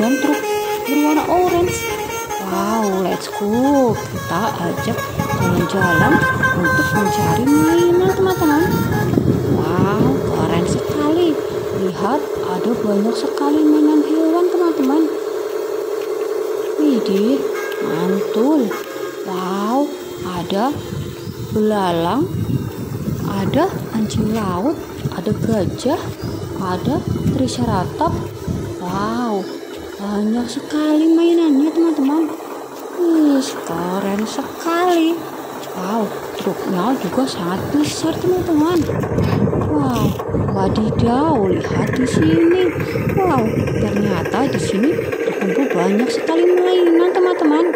badan truk berwarna orange. Wow, let's go. Kita ajak jalan-jalan untuk mencari mainan teman-teman. Wow, keren sekali. Lihat, ada banyak sekali mainan hewan teman-teman. Widih, mantul. Wow, ada belalang, ada anjing laut, ada gajah, ada triceratops. Wow, banyak sekali mainannya teman-teman. Wih, keren sekali. Wow, truknya juga sangat besar teman-teman. Wow, wadidaw, lihat di sini. Wow, ternyata di sini terkumpul banyak sekali mainan teman-teman.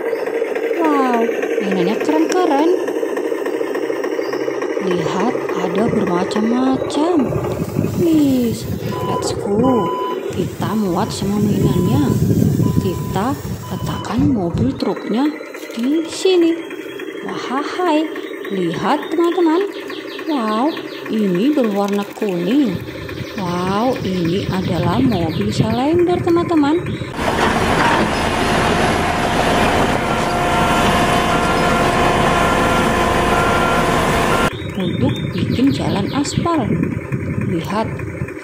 Wow, mainannya keren-keren. Lihat, ada bermacam-macam. Wih, let's go. Kita muat semua mainannya. Kita letakkan mobil truknya di sini. Wahai, lihat teman-teman. Wow, ini berwarna kuning. Wow, ini adalah mobil Salender teman-teman. Untuk bikin jalan aspal. Lihat,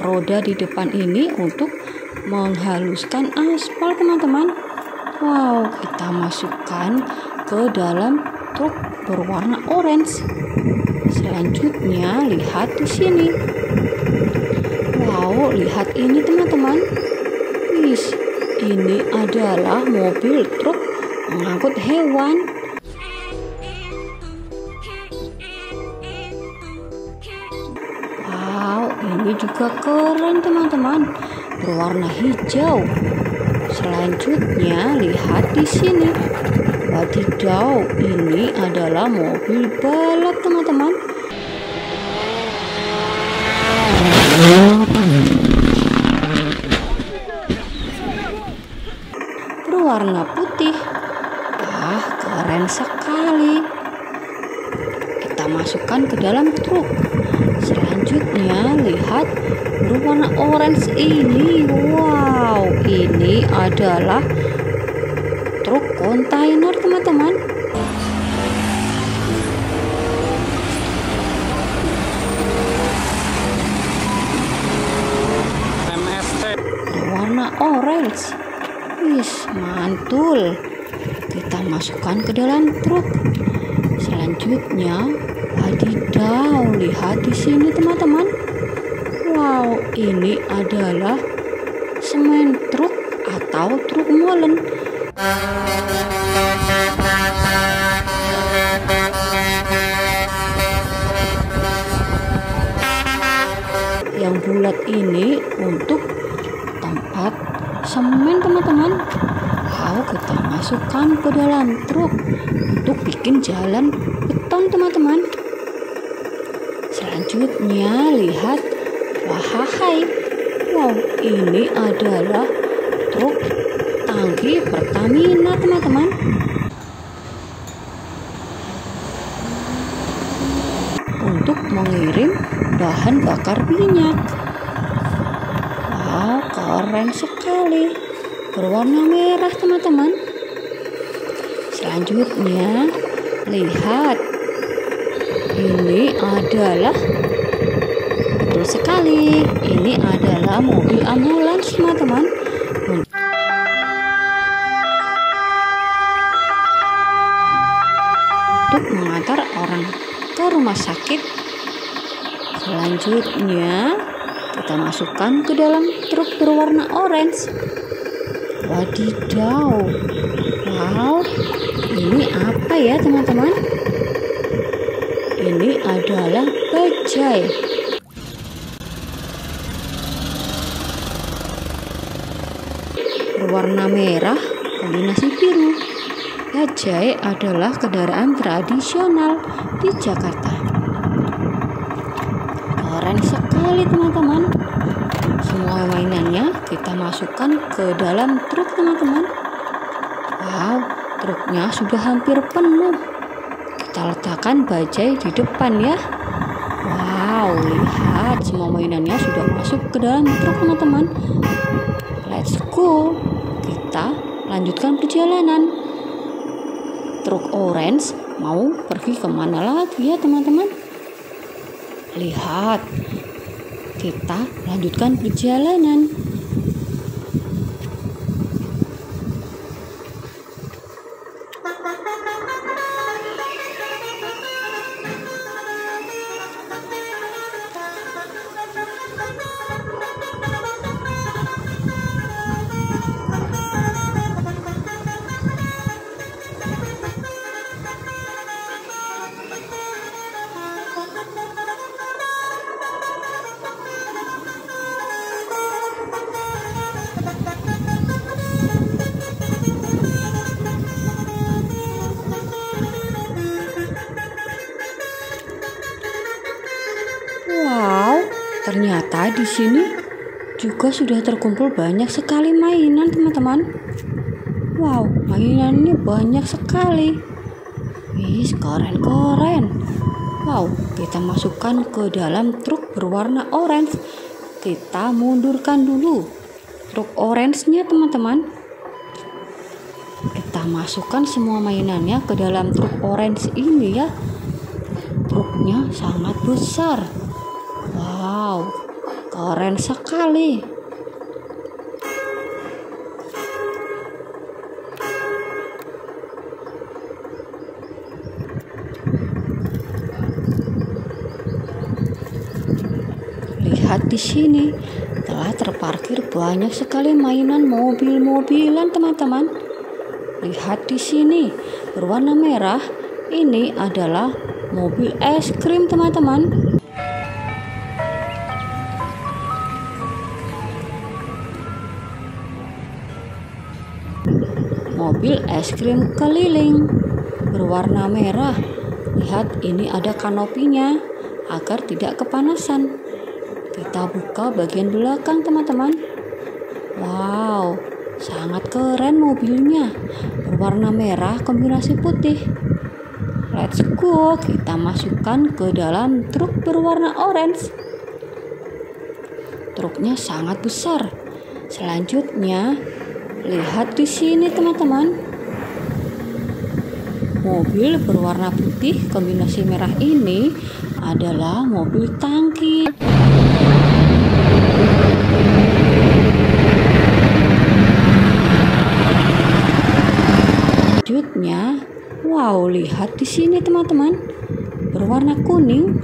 roda di depan ini untuk menghaluskan aspal teman-teman. Wow, kita masukkan ke dalam truk berwarna orange. Selanjutnya, lihat di sini. Wow, lihat ini teman-teman. Wis, ini adalah mobil truk mengangkut hewan. Wow, ini juga keren teman-teman. Berwarna hijau. Selanjutnya, lihat di sini. Wadidaw, ini adalah mobil balap teman-teman. Berwarna putih. Wah, keren sekali. Kita masukkan ke dalam truk. Selanjutnya, lihat berwarna orange ini. Wow, ini adalah truk kontainer teman-teman orange wis mantul. Kita masukkan ke dalam truk. Selanjutnya wadidaw lihat di sini teman-teman. Wow ini adalah semen truk atau truk molen. Yang bulat ini untuk semen teman-teman. Wow kita masukkan ke dalam truk untuk bikin jalan beton teman-teman. Selanjutnya lihat. Wahai. Wow ini adalah truk tangki Pertamina teman-teman. Untuk mengirim bahan bakar minyak keren sekali. Berwarna merah teman-teman. Selanjutnya lihat. Ini adalah betul sekali. Ini adalah mobil ambulans teman-teman. Untuk mengantar orang ke rumah sakit. Selanjutnya, kita masukkan ke dalam truk berwarna orange. Wadidaw. Wow, ini apa ya teman-teman? Ini adalah bajai. Berwarna merah kombinasi biru. Bajai adalah kendaraan tradisional di Jakarta. Keren sekali teman-teman. Semua mainannya kita masukkan ke dalam truk teman-teman. Wow, truknya sudah hampir penuh. Kita letakkan bajai di depan ya. Wow, lihat semua mainannya sudah masuk ke dalam truk teman-teman. Let's go. Kita lanjutkan perjalanan. Truk orange mau pergi ke mana lagi ya teman-teman? Lihat, kita lanjutkan perjalanan. Ternyata di sini juga sudah terkumpul banyak sekali mainan, teman-teman. Wow, mainannya banyak sekali. Wih, keren-keren. Wow, kita masukkan ke dalam truk berwarna orange. Kita mundurkan dulu truk orange-nya, teman-teman. Kita masukkan semua mainannya ke dalam truk orange ini ya. Truknya sangat besar. Wow, keren sekali. Lihat di sini, telah terparkir banyak sekali mainan mobil-mobilan, teman-teman. Lihat di sini, berwarna merah. Ini adalah mobil es krim, teman-teman. Mobil es krim keliling berwarna merah. Lihat, ini ada kanopinya agar tidak kepanasan. Kita buka bagian belakang, teman-teman. Wow, sangat keren mobilnya. Berwarna merah kombinasi putih. Let's go, kita masukkan ke dalam truk berwarna orange. Truknya sangat besar. Selanjutnya, Lihat di sini teman-teman. Mobil berwarna putih kombinasi merah ini adalah mobil tangki. Selanjutnya, wow, lihat di sini teman-teman. Berwarna kuning.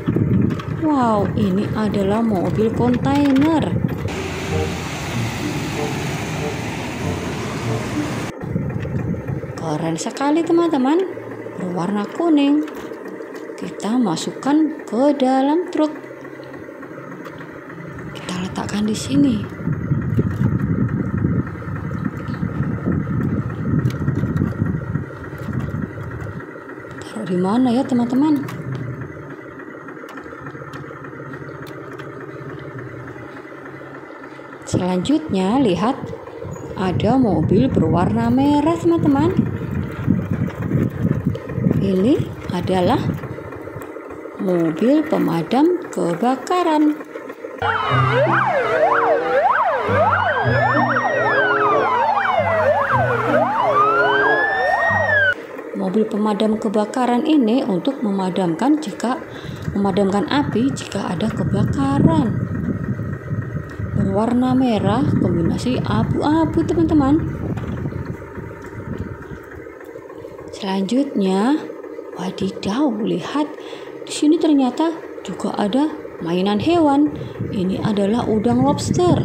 Wow, ini adalah mobil kontainer. Keren sekali teman-teman, berwarna kuning. Kita masukkan ke dalam truk. Kita letakkan di sini. Taruh di mana ya teman-teman? Selanjutnya lihat ada mobil berwarna merah teman-teman ini adalah mobil pemadam kebakaran. Mobil pemadam kebakaran ini untuk memadamkan jika memadamkan api jika ada kebakaran. Berwarna merah kombinasi abu-abu teman-teman. Selanjutnya Wadidaw, lihat di sini ternyata juga ada mainan hewan. Ini adalah udang lobster.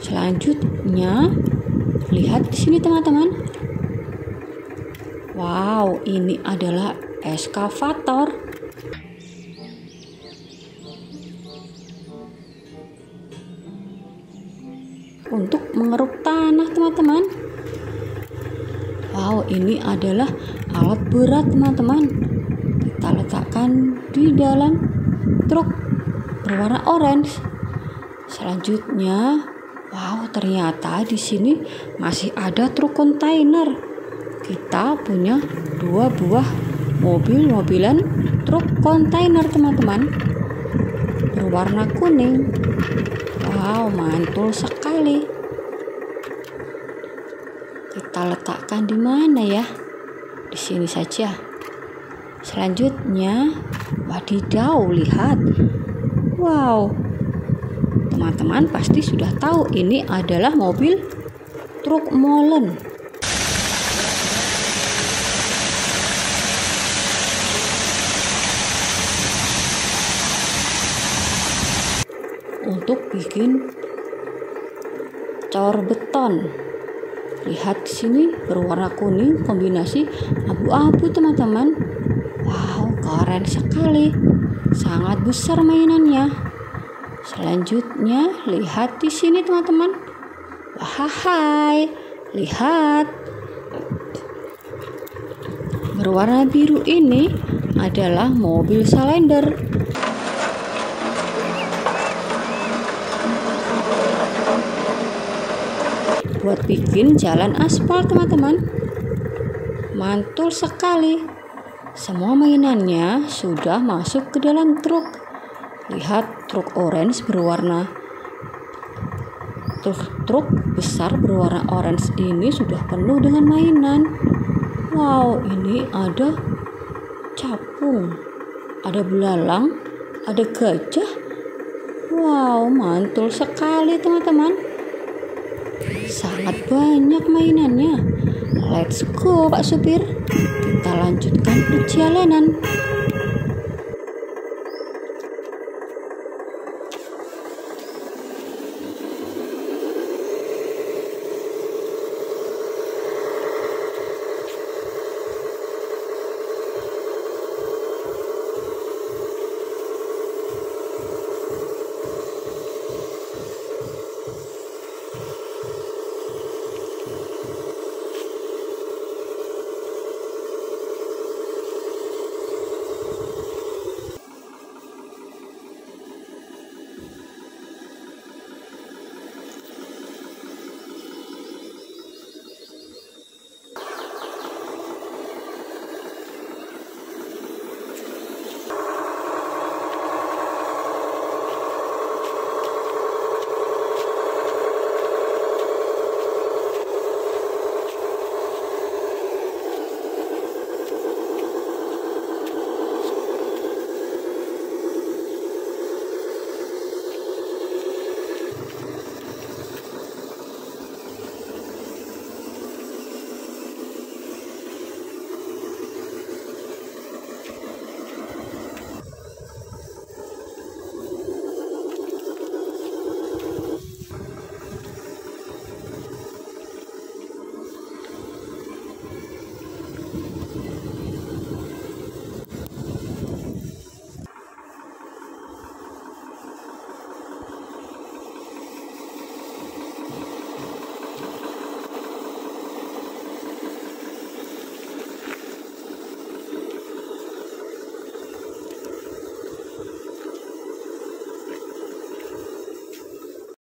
Selanjutnya, lihat di sini teman-teman. Wow, ini adalah eskavator. Untuk mengeruk tanah, teman-teman. Ini adalah alat berat teman-teman kita letakkan di dalam truk berwarna orange selanjutnya Wow, ternyata di sini masih ada truk kontainer. Kita punya dua buah mobil-mobilan truk kontainer, teman-teman. Berwarna kuning. Wow, mantul sekali. Kita letakkan di mana ya? Di sini saja. Selanjutnya, wadidaw, lihat. Wow, Teman-teman pasti sudah tahu ini adalah mobil truk molen. Untuk bikin cor beton. Lihat di sini berwarna kuning kombinasi abu-abu teman-teman. Wow, keren sekali. Sangat besar mainannya. Selanjutnya, lihat di sini teman-teman. Wahai, lihat. Berwarna biru ini adalah mobil salender. Buat bikin jalan aspal teman-teman. Mantul sekali. Semua mainannya sudah masuk ke dalam truk. Lihat truk orange berwarna truk, truk besar berwarna orange ini sudah penuh dengan mainan. Wow, ini ada capung, ada belalang, ada gajah. Wow, mantul sekali teman-teman. Sangat banyak mainannya. Let's go Pak Supir. Kita lanjutkan perjalanan.